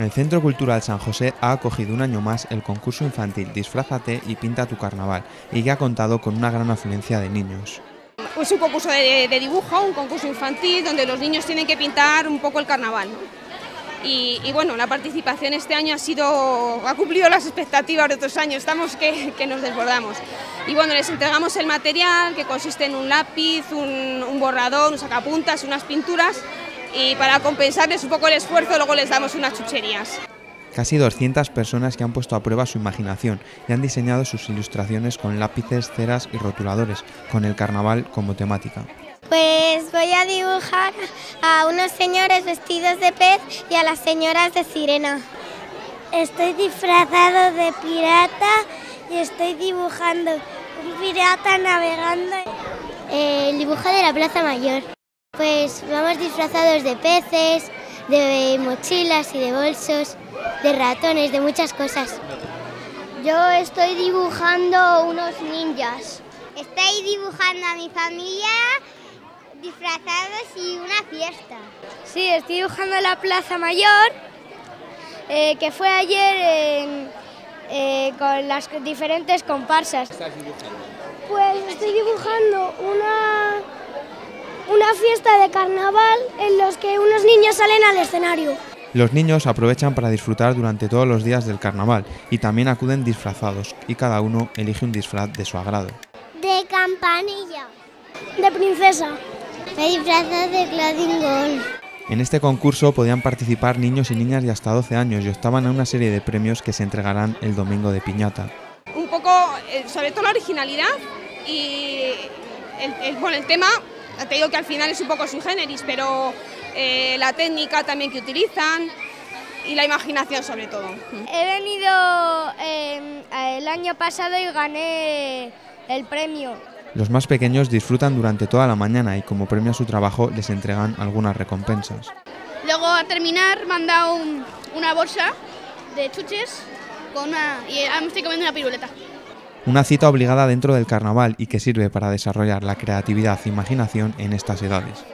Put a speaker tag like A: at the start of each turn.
A: El Centro Cultural San José ha acogido un año más el concurso infantil Disfrázate y pinta tu carnaval y que ha contado con una gran afluencia de niños.
B: Es un concurso de, dibujo, un concurso infantil donde los niños tienen que pintar un poco el carnaval. Y, bueno, la participación este año ha sido ha cumplido las expectativas de otros años, estamos que, nos desbordamos. Y bueno, les entregamos el material que consiste en un lápiz, un, un borrador, un sacapuntas, unas pinturas y para compensarles un poco el esfuerzo luego les damos unas chucherías.
A: Casi 200 personas que han puesto a prueba su imaginación y han diseñado sus ilustraciones con lápices, ceras y rotuladores, con el carnaval como temática.
C: Pues voy a dibujar a unos señores vestidos de pez y a las señoras de sirena. Estoy disfrazado de pirata y estoy dibujando un pirata navegando.
D: El dibujo de la Plaza Mayor. Pues vamos disfrazados de peces, de mochilas y de bolsos, de ratones, de muchas cosas.
E: Yo estoy dibujando unos ninjas.
C: Estoy dibujando a mi familia disfrazados y una fiesta.
E: Sí, estoy dibujando la Plaza Mayor, eh, que fue ayer eh, con las diferentes comparsas. ¿Qué estás dibujando? Pues estoy dibujando una una fiesta de carnaval en los que unos niños salen al escenario.
A: Los niños aprovechan para disfrutar durante todos los días del carnaval y también acuden disfrazados y cada uno elige un disfraz de su agrado.
C: De campanilla.
E: De princesa.
C: Me disfrazado de Gladys
A: En este concurso podían participar niños y niñas de hasta 12 años y optaban a una serie de premios que se entregarán el domingo de piñata.
B: Un poco, eh, sobre todo la originalidad y el, bueno, el tema te digo que al final es un poco sui generis, pero eh, la técnica también que utilizan y la imaginación sobre todo.
E: He venido em, el año pasado y gané el premio.
A: Los más pequeños disfrutan durante toda la mañana y como premio a su trabajo les entregan algunas recompensas.
F: Luego a terminar me han dado una bolsa de chuches con una, y ahora me estoy comiendo una piruleta
A: una cita obligada dentro del carnaval y que sirve para desarrollar la creatividad e imaginación en estas edades.